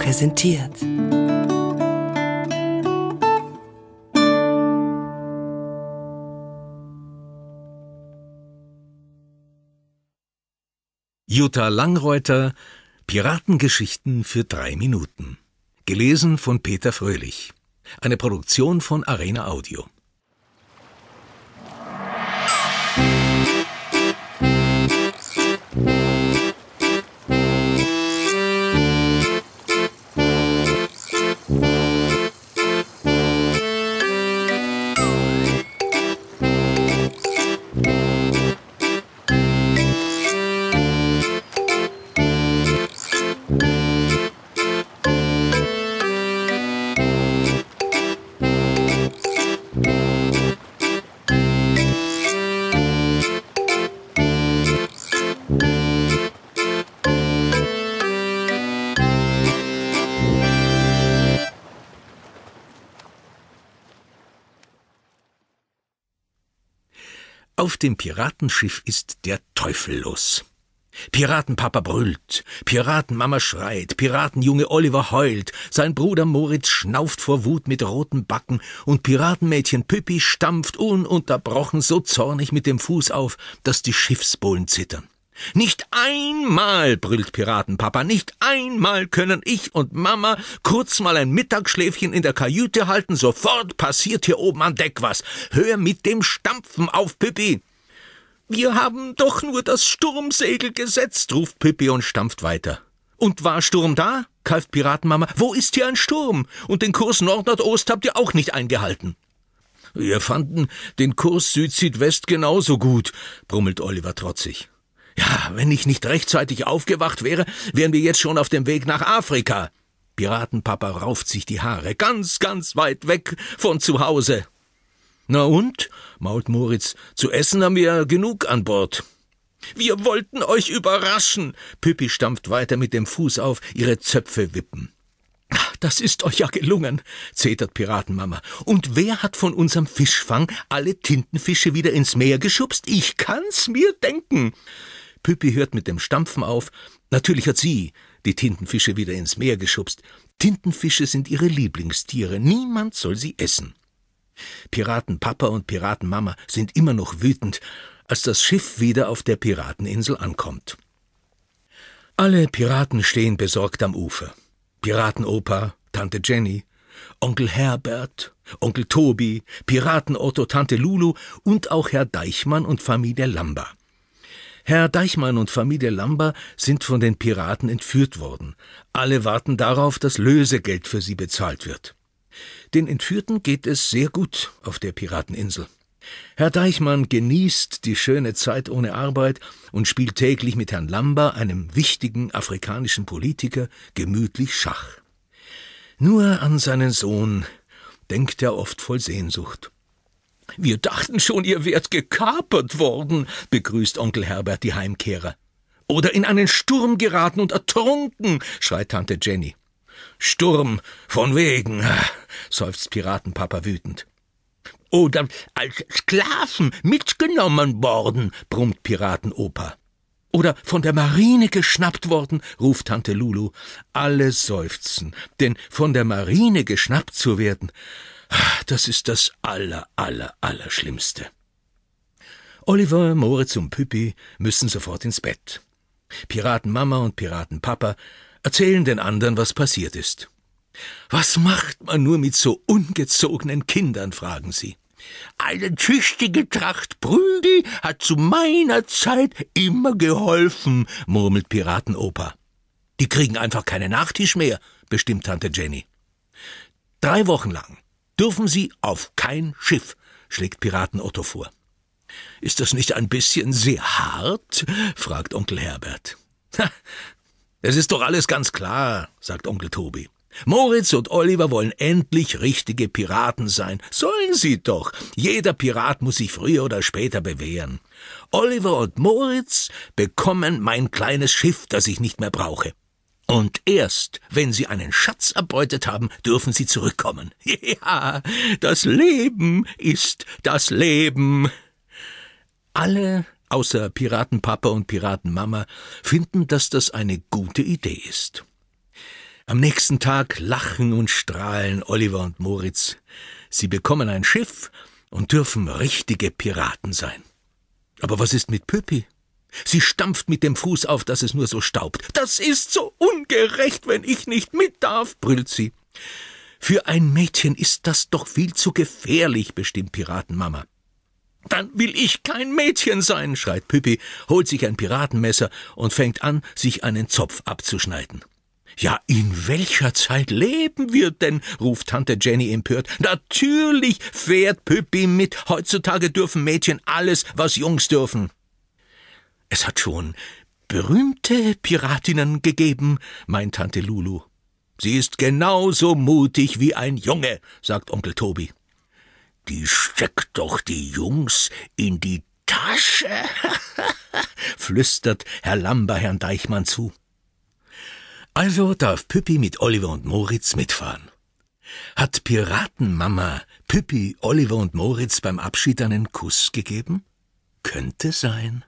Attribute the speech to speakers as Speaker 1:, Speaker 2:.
Speaker 1: präsentiert.
Speaker 2: Jutta Langreuter Piratengeschichten für drei Minuten. Gelesen von Peter Fröhlich. Eine Produktion von Arena Audio. Auf dem Piratenschiff ist der Teufel los. Piratenpapa brüllt, Piratenmama schreit, Piratenjunge Oliver heult, sein Bruder Moritz schnauft vor Wut mit roten Backen und Piratenmädchen Püppi stampft ununterbrochen so zornig mit dem Fuß auf, dass die Schiffsbohlen zittern. Nicht einmal, brüllt Piratenpapa, nicht einmal können ich und Mama kurz mal ein Mittagsschläfchen in der Kajüte halten, sofort passiert hier oben an Deck was. Hör mit dem Stampfen auf, Pippi. Wir haben doch nur das Sturmsegel gesetzt, ruft Pippi und stampft weiter. Und war Sturm da? keift Piratenmama. Wo ist hier ein Sturm? Und den Kurs Nord-Nordost habt ihr auch nicht eingehalten. Wir fanden den Kurs Süd-Südwest genauso gut, brummelt Oliver trotzig. Ja, wenn ich nicht rechtzeitig aufgewacht wäre, wären wir jetzt schon auf dem Weg nach Afrika. Piratenpapa rauft sich die Haare, ganz, ganz weit weg von zu Hause. Na und? mault Moritz, zu essen haben wir genug an Bord. Wir wollten euch überraschen. Püppi stampft weiter mit dem Fuß auf, ihre Zöpfe wippen. Das ist euch ja gelungen, zetert Piratenmama. Und wer hat von unserem Fischfang alle Tintenfische wieder ins Meer geschubst? Ich kann's mir denken. Püppi hört mit dem Stampfen auf. Natürlich hat sie die Tintenfische wieder ins Meer geschubst. Tintenfische sind ihre Lieblingstiere. Niemand soll sie essen. Piratenpapa und Piratenmama sind immer noch wütend, als das Schiff wieder auf der Pirateninsel ankommt. Alle Piraten stehen besorgt am Ufer. Piratenopa, Tante Jenny, Onkel Herbert, Onkel Tobi, Piraten Otto, Tante Lulu und auch Herr Deichmann und Familie Lamba. Herr Deichmann und Familie Lamba sind von den Piraten entführt worden. Alle warten darauf, dass Lösegeld für sie bezahlt wird. Den Entführten geht es sehr gut auf der Pirateninsel. Herr Deichmann genießt die schöne Zeit ohne Arbeit und spielt täglich mit Herrn Lamba, einem wichtigen afrikanischen Politiker, gemütlich Schach. Nur an seinen Sohn denkt er oft voll Sehnsucht. Wir dachten schon, ihr wärt gekapert worden, begrüßt Onkel Herbert die Heimkehrer. Oder in einen Sturm geraten und ertrunken, schreit Tante Jenny. Sturm, von wegen, seufzt Piratenpapa wütend. Oder als Sklaven mitgenommen worden, brummt Piratenopa. Oder von der Marine geschnappt worden, ruft Tante Lulu. Alle seufzen, denn von der Marine geschnappt zu werden, das ist das aller, aller, aller Schlimmste. Oliver, Moritz und Püppi müssen sofort ins Bett. Piratenmama und Piratenpapa erzählen den anderen, was passiert ist. Was macht man nur mit so ungezogenen Kindern, fragen sie. Eine tüchtige Tracht Prügel hat zu meiner Zeit immer geholfen, murmelt Piratenopa. Die kriegen einfach keinen Nachtisch mehr, bestimmt Tante Jenny. Drei Wochen lang dürfen Sie auf kein Schiff, schlägt Piraten Otto vor. Ist das nicht ein bisschen sehr hart? fragt Onkel Herbert. Es ist doch alles ganz klar, sagt Onkel Tobi. Moritz und Oliver wollen endlich richtige Piraten sein. Sollen sie doch. Jeder Pirat muss sich früher oder später bewähren. Oliver und Moritz bekommen mein kleines Schiff, das ich nicht mehr brauche. Und erst, wenn sie einen Schatz erbeutet haben, dürfen sie zurückkommen. Ja, das Leben ist das Leben. Alle außer Piratenpapa und Piratenmama finden, dass das eine gute Idee ist. Am nächsten Tag lachen und strahlen Oliver und Moritz. Sie bekommen ein Schiff und dürfen richtige Piraten sein. Aber was ist mit Püppi? Sie stampft mit dem Fuß auf, dass es nur so staubt. Das ist so ungerecht, wenn ich nicht mit darf, brüllt sie. Für ein Mädchen ist das doch viel zu gefährlich, bestimmt Piratenmama. Dann will ich kein Mädchen sein, schreit Püppi, holt sich ein Piratenmesser und fängt an, sich einen Zopf abzuschneiden. Ja, in welcher Zeit leben wir denn? ruft Tante Jenny empört. Natürlich fährt Püppi mit. Heutzutage dürfen Mädchen alles, was Jungs dürfen. Es hat schon berühmte Piratinnen gegeben, meint Tante Lulu. Sie ist genauso mutig wie ein Junge, sagt Onkel Tobi. Die steckt doch die Jungs in die Tasche, flüstert Herr Lamber Herrn Deichmann zu. Also darf Püppi mit Oliver und Moritz mitfahren. Hat Piratenmama Püppi, Oliver und Moritz beim Abschied einen Kuss gegeben? Könnte sein.